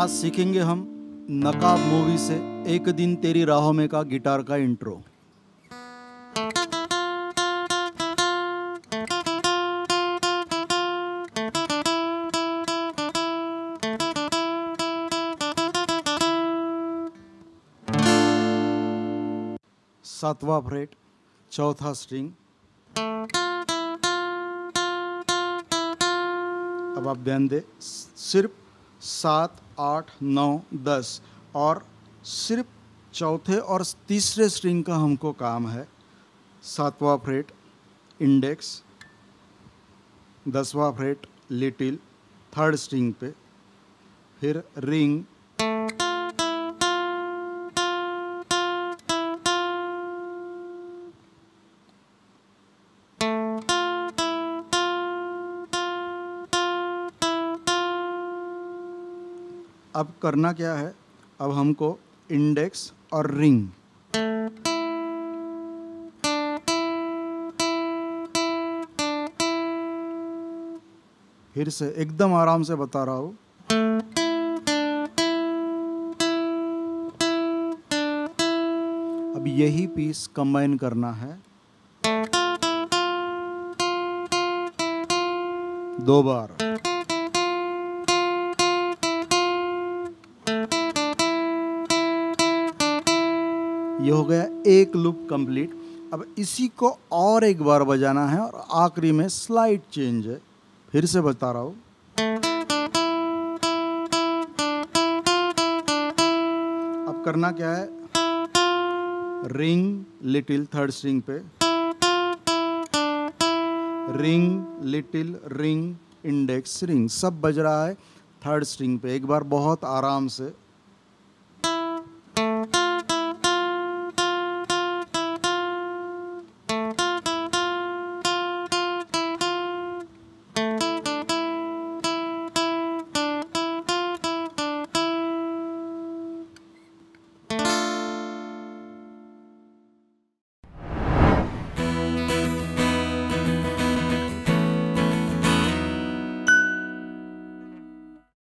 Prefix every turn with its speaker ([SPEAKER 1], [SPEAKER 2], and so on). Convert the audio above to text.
[SPEAKER 1] आज सीखेंगे हम नकाब मूवी से एक दिन तेरी राहों में का गिटार का इंट्रो। सातवां फ्रेट चौथा स्ट्रिंग अब आप ध्यान दें, सिर्फ़ सात, आठ, नौ, दस और सिर्फ़ चौथे और तीसरे स्ट्रिंग का हमको काम है। सातवां फ्रेट, इंडेक्स। दसवां फ्रेट, लिटिल। थर्ड स्ट्रिंग पे। फिर रिंग। अब करना क्या है? अब हमको इंडेक्स और रिंग फिर से एकदम आराम से बता रहा हूँ। अब यही पीस कंबाइन करना है। दो बार। ये हो गया एक लूप कंप्लीट। अब इसी को और एक बार बजाना है और आखिरी में स्लाइड चेंज है। फिर से बता रहा हूँ। अब करना क्या है? रिंग लिटिल थर्ड स्ट्रिंग पे। Ring little ring index ring सब बज रहा है थर्ड स्ट्रिंग पे। एक बार बहुत आराम से।